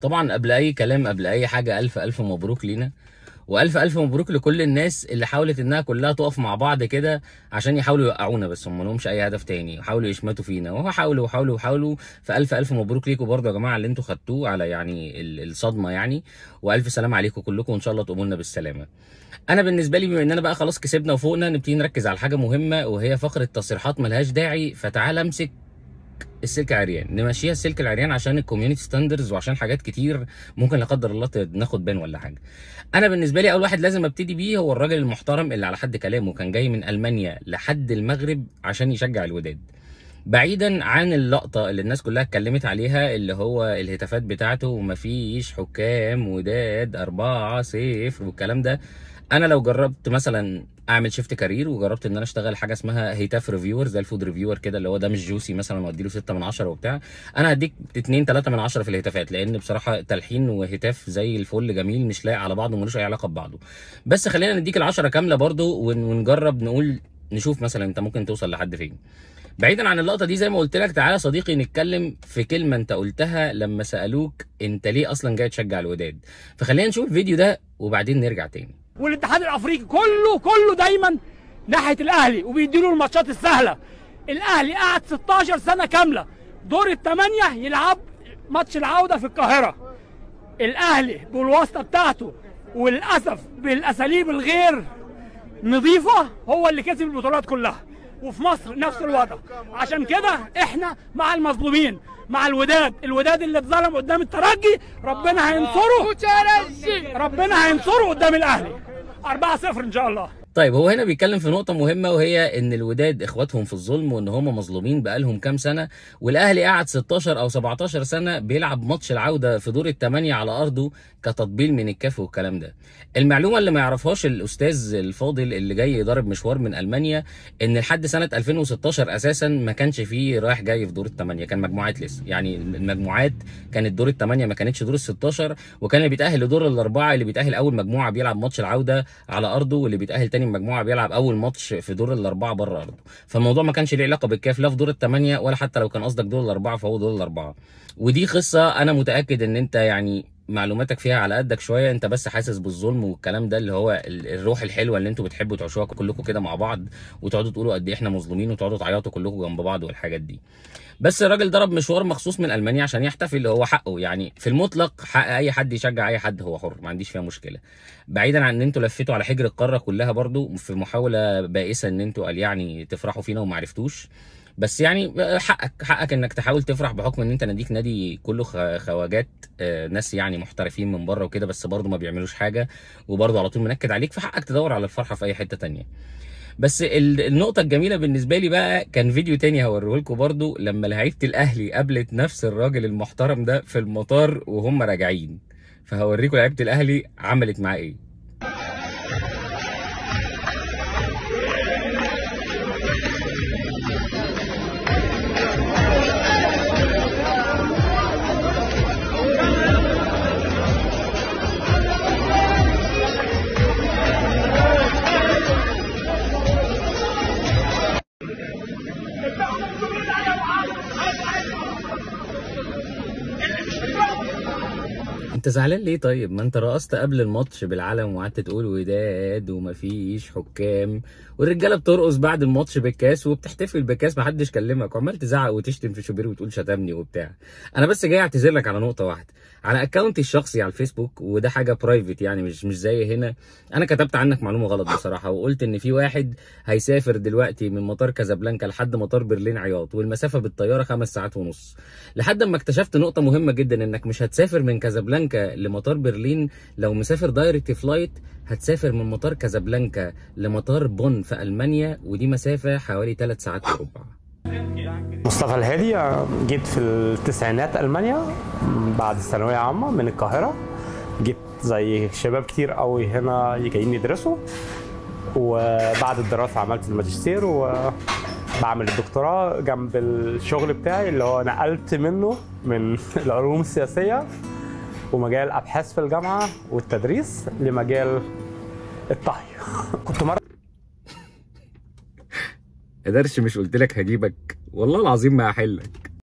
طبعا قبل أي كلام قبل أي حاجة ألف ألف مبروك لينا. وألف ألف مبروك لكل الناس اللي حاولت إنها كلها تقف مع بعض كده عشان يحاولوا يوقعونا بس هم لهمش أي هدف تاني. يحاولوا يشمتوا فينا. وهو حاولوا وحاولوا وحاولوا. فألف ألف مبروك ليكم برضه يا جماعة اللي أنتوا خدتوه على يعني ال- الصدمة يعني. وألف سلام عليكم كلكم وإن شاء الله تقوموا لنا بالسلامة. أنا بالنسبة لي بما اننا بقى خلاص كسبنا وفوقنا نبتدي نركز على حاجة مهمة وهي فقرة تصريحات ملهاش داعي فتعال امسك السلك عريان نمشيها السلك العريان عشان ال community standards وعشان حاجات كتير ممكن لا قدر الله ناخد ban ولا حاجة. أنا بالنسبة لي أول واحد لازم أبتدي بيه هو الراجل المحترم اللي على حد كلامه كان جاي من ألمانيا لحد المغرب عشان يشجع الوداد. بعيدا عن اللقطة اللي الناس كلها اتكلمت عليها اللي هو الهتافات بتاعته ومفيش حكام وداد أربعة سيف والكلام ده. أنا لو جربت مثلا أعمل shift career وجربت إن أنا أشتغل حاجة اسمها هتاف reviewer زي ال food reviewer كده اللي هو ده مش juicy مثلا وادي له 6 من 10 وبتاع. أنا هديك 2 3 من 10 في الهتافات لأن بصراحة تلحين وهتاف زي الفل جميل مش لايق على بعضه وملوش أي علاقة ببعضه. بس خلينا نديك العشرة كاملة برضو ون- ونجرب نقول نشوف مثلا أنت ممكن توصل لحد فين. بعيدا عن اللقطة دي زي ما قلت لك تعالى صديقي نتكلم في كلمة أنت قلتها لما سألوك أنت ليه أصلا جاي تشجع الوداد. فخلينا نشوف الفيديو ده وبعدين نرجع تاني. والاتحاد الأفريقي كله كله دايما ناحية الأهلي وبيديله الماتشات السهلة. الأهلي قعد 16 سنة كاملة. دور الثمانيه يلعب ماتش العودة في القاهرة. الأهلي بالواسطة بتاعته وللأسف بالأساليب الغير نظيفة هو اللي كسب البطولات كلها. وفي مصر نفس الوضع. عشان كده إحنا مع المظلومين. مع الوداد. الوداد اللي اتظلم قدام الترجي ربنا هينصره. ربنا هينصره قدام الأهلي. 4-0 إن شاء الله. طيب هو هنا بيتكلم في نقطة مهمة وهي إن الوداد إخواتهم في الظلم وإن هم مظلومين بقالهم كام سنة والأهلي قعد 16 أو 17 سنة بيلعب ماتش العودة في دور الثمانية على أرضه كتطبيل من الكاف والكلام ده. المعلومة اللي ما يعرفهاش الأستاذ الفاضل اللي جاي يضرب مشوار من ألمانيا إن لحد سنة 2016 أساسا ما كانش فيه رايح جاي في دور الثمانية كان مجموعات لسه يعني المجموعات كانت دور الثمانية ما كانتش دور ال 16 وكان اللي بيتأهل لدور الأربعة اللي بيتأهل أول مجموعة بيلعب ماتش العودة على أرضه واللي بيتأهل تاني مجموعة بيلعب أول ماتش في دور الأربعة بره أرضه. فالموضوع ما كانش ليه علاقة بالكاف لا في دور الثمانية ولا حتى لو كان قصدك دور الأربعة فهو دور الأربعة. ودي قصة أنا متأكد إن أنت يعني معلوماتك فيها على قدك شوية انت بس حاسس بالظلم والكلام ده اللي هو ال- الروح الحلوة اللي أنتوا بتحبوا تعيشوها كلكم كده مع بعض وتقعدوا تقولوا قد إيه إحنا مظلومين وتقعدوا تعيطوا كلكم جنب بعض والحاجات دي. بس الراجل ضرب مشوار مخصوص من ألمانيا عشان يحتفل اللي هو حقه. يعني في المطلق حق أي حد يشجع أي حد هو حر ما عنديش فيها مشكلة. بعيدا عن إن أنتوا لفيتوا على حجر القارة كلها برضو في محاولة بائسة إن أنتوا قال يعني تفرحوا فينا وما عرفتوش. بس يعني حقك حقك إنك تحاول تفرح بحكم إن أنت ناديك نادي كله خواجات آه، ناس يعني محترفين من بره وكده بس برضه ما بيعملوش حاجة وبرضه على طول منكد عليك فحقك تدور على الفرحة في أي حتة تانية. بس ال- النقطة الجميلة بالنسبة لي بقى كان فيديو تاني هوريه لكم برضه لما لعيبة الأهلي قابلت نفس الراجل المحترم ده في المطار وهم راجعين. فهوريكم لعيبة الأهلي عملت معاه إيه. انت زعلان ليه طيب؟ ما انت رقصت قبل الماتش بالعلم وقعدت تقول وداد ومفيش حكام والرجالة بترقص بعد الماتش بالكاس وبتحتفل بالكاس محدش كلمك وعمال تزعق وتشتم في شوبير وتقول شتمني وبتاع. أنا بس جاي أعتذر لك على نقطة واحدة. على اكونتي الشخصي على الفيسبوك وده حاجة private يعني مش مش زي هنا. أنا كتبت عنك معلومة غلط بصراحة وقلت إن في واحد هيسافر دلوقتي من مطار كازابلانكا لحد مطار برلين عياط والمسافة بالطيارة خمس ساعات ونص. لحد ما اكتشفت نقطة مهمة جدا إنك مش هتسافر من كازابلانكا لمطار برلين. لو مسافر direct flight هتسافر من مطار كازابلانكا لمطار بون في ألمانيا ودي مسافة حوالي 3 ساعات وربع مصطفى الهادي جيت في التسعينات ألمانيا بعد الثانوية عامة من القاهرة. جيت زي شباب كتير قوي هنا جايين يدرسوا. وبعد الدراسة عملت الماجستير وبعمل الدكتوراه جنب الشغل بتاعي اللي هو نقلت منه من العلوم السياسية ومجال أبحاث في الجامعة والتدريس لمجال الطهي. كنت مره قدرش مش قلت لك هجيبك؟ والله العظيم ما هحلك.